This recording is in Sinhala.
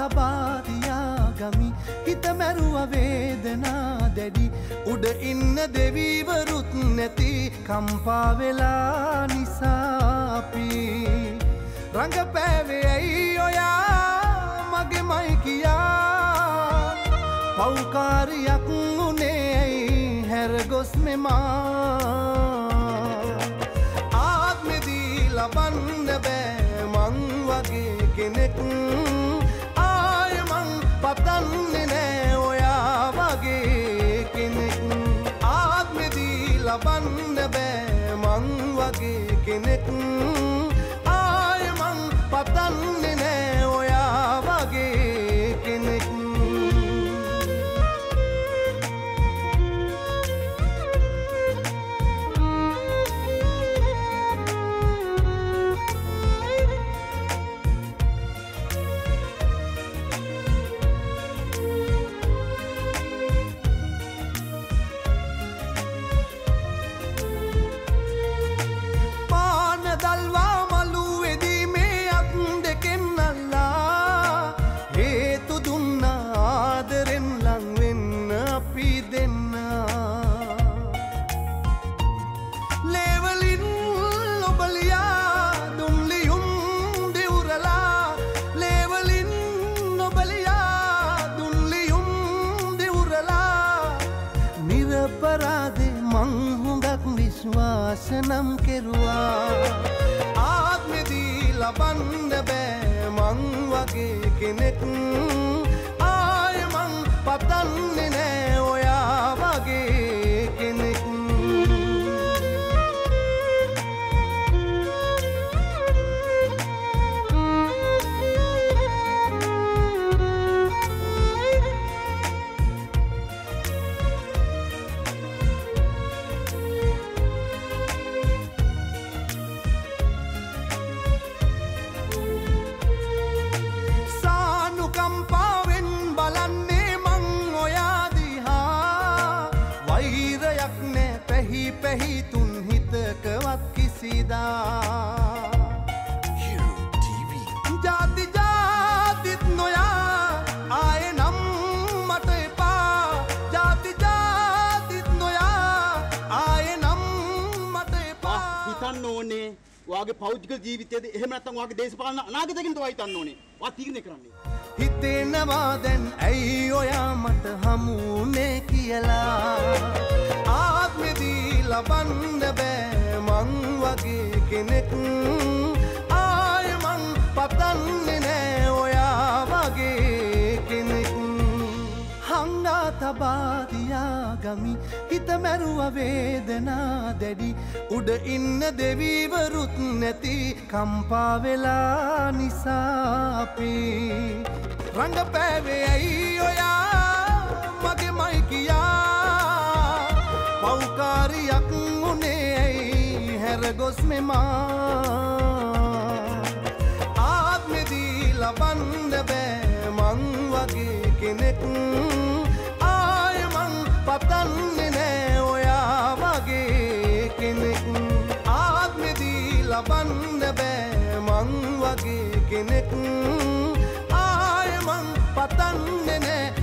තබාතියා ගමි. හිත මැරුව වේදනා දැඩි. උඩ ඉන්න දෙවීවරුත් නැති කම්පාවෙලා නිසාපි. රඟපෑවේ ඇයි ඔයා? මගේ මයි කියා. පෞකාරයක් උනේ ඇයි? හැරගොස් මෙමා. ආත්මෙදී ලබන්න වගේ කෙනෙක් විශ්වාසනම් කෙරුවා. ආත්මෙදී ලබන්න බෑ මං වගේ කෙනෙක්. පැහි පැහිතුන් හිතකවත් කිසිදා. ජාති ජාතිත් නොයා ආය නම් මට එපා. ජාති ජාතිත් නොයා ආය නම් මට එපා. හිතන්න ඕනේ ඔයාගේ පෞද්ගල ජීවිතයේද එහෙම නැත්නම් ඔයාගේ දේශපාලන අනාගතය ගැන තමයි හිතන්න ඕනේ. ඔයා තීරණය කරන්නේ. හිතෙනවා දැන් ඇයි ඔයා මට හමුුනේ කියලා ආත්මෙදී ලබන්න බෑ මං වගේ කෙනෙක්. ආයමං පතන්නේ නෑ ඔයා වගේ කෙනෙක්. හංගා තබාතියා ගමි හිත මැරුව වේදනා දැඩි. උඩ ඉන්න දෙවීවරුත් නැති කම්පාවෙලා නිසාපි රඟපෑවේ ඇයි ඔයා? මගේ මයි කියා පෞකාරියක් උනේ ඇයි? හැරගොස් මෙමා. ආත්මෙදී ලබන්න බෑ මං වගේ කෙනෙක්. ආයමං පතන්නේ නෑ ඔයා වගේ කෙනෙක්. ආත්මෙදී ලබන්න බෑ මං වගේ කෙනෙක්. ආයමං පතන්නේ නෑ